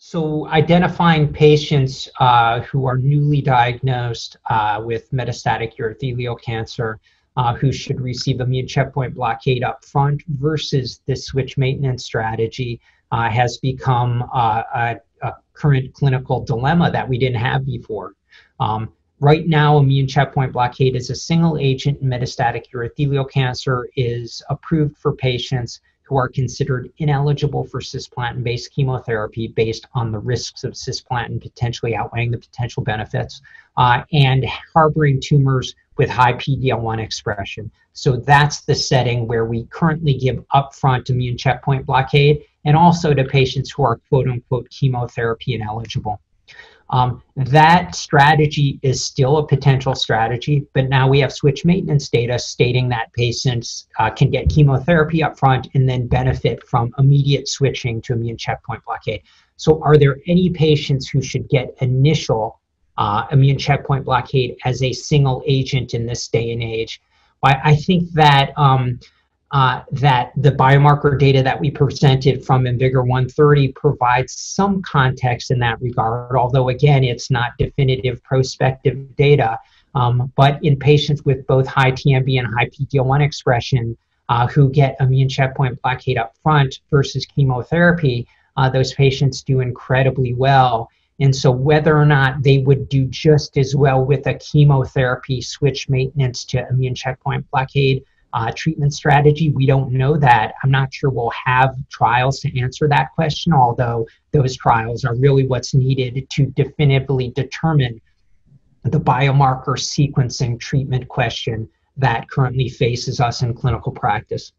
So, identifying patients uh, who are newly diagnosed uh, with metastatic urothelial cancer uh, who should receive immune checkpoint blockade up front versus the switch maintenance strategy uh, has become uh, a, a, current clinical dilemma that we didn't have before. Um, right now, immune checkpoint blockade is a single agent in metastatic urothelial cancer, is approved for patients who are considered ineligible for cisplatin based chemotherapy based on the risks of cisplatin potentially outweighing the potential benefits, uh, and harboring tumors with high PD-L1 expression. So that's the setting where we currently give upfront immune checkpoint blockade and also to patients who are quote unquote chemotherapy ineligible. Um, that strategy is still a potential strategy, but now we have switch maintenance data stating that patients uh, can get chemotherapy up front and then benefit from immediate switching to immune checkpoint blockade. So, are there any patients who should get initial uh, immune checkpoint blockade as a single agent in this day and age? I, I think that. Um, uh, that the biomarker data that we presented from IMvigor 130 provides some context in that regard, although again, it's not definitive prospective data. Um, but in patients with both high TMB and high PD-L1 expression uh, who get immune checkpoint blockade up front versus chemotherapy, uh, those patients do incredibly well. And so, whether or not they would do just as well with a chemotherapy switch maintenance to immune checkpoint blockade uh, treatment strategy. We don't know that. I'm not sure we'll have trials to answer that question, although those trials are really what's needed to definitively determine the biomarker sequencing treatment question that currently faces us in clinical practice.